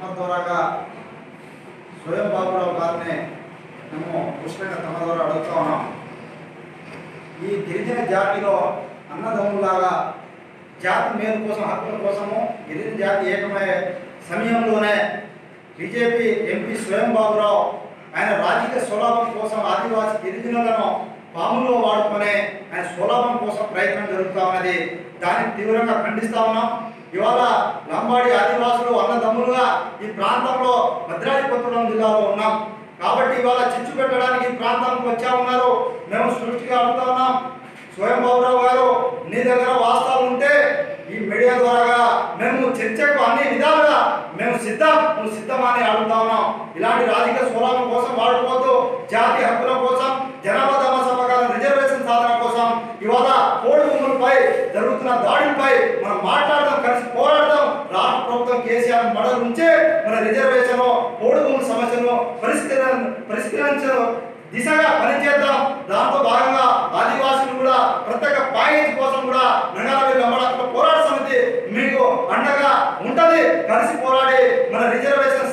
తమ ద్వారాగా స్వయం బాబురావు గారిని మేము ನಮ್ಮ తమ ద్వారా అడుగుతా ఉన్నాం. ఈ గిరిజన జాతిలో అన్నదమ్ములాగా జాతి మేలు కోసం హక్కుల కోసము గిరిజన జాతి ఏకమయ్యే సమయంలోనే బీజేపీ ఎంపీ స్వయం బాబురావు ఆయన రాజకీయ స్వలాభం కోసం ఆదివాసి గిరిజనులను పాములో వాడుకునే ఆయన స్వలాభం కోసం ప్రయత్నం జరుగుతా ఉన్నది. దాన్ని తీవ్రంగా ఖండిస్తా ఉన్నాం. ఇవాళ లంబాడి ఆదివాసులు అన్నదమ్ములుగా ఈ ప్రాంతంలో భద్రాద్రి జిల్లాలో ఉన్నాం. కాబట్టి ఇవాళ చిచ్చు పెట్టడానికి ఈ ప్రాంతానికి వచ్చా ఉన్నారు. మేము సృష్టిగా అడుగుతా ఉన్నాం. స్వయం బాబురావు గారు నీ దగ్గర వాస్తవం ఉంటే ఈ మీడియా ద్వారా మేము చర్చకు అన్ని విధాలుగా మేము సిద్ధం నువ్వు సిద్ధమా అని అడుగుతా ఉన్నాం. ఇలాంటి రాజకీయ స్వరాల కోసం వాడుకోవద్దు. జాతి హక్కుల కోసం జనాభా ధర్మ సభకాలం రిజర్వేషన్ సాధన కోసం ఇవాళ కోడి భూములపై జరుగుతున్న దాడులపై మనం మాట్లాడుతున్నాం. ప్రభుత్వం కేసీఆర్ నుంచే మన రిజర్వేషన్ కోడి సమస్యను పరిష్కర పరిష్కరించడం దిశగా పనిచేద్దాం. దాంతో భాగంగా ఆదివాసులు కూడా ప్రత్యేక ప్యాకేజ్ కోసం కూడా నంగారవెల్లి అమ్మడాకుల పోరాట సమితి మీకు అండగా ఉంటది. కలిసి పోరాడి మన రిజర్వేషన్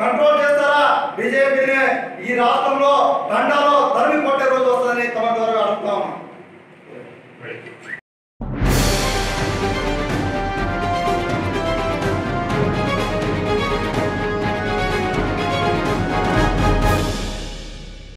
కంట్రోల్ చేస్తారా? బీజేపీని ఈ రాష్ట్రంలో తండాలో తరిమి కొట్టే రోజు వస్తుందని తమ ద్వారా అడుగుతా ఉన్నాం.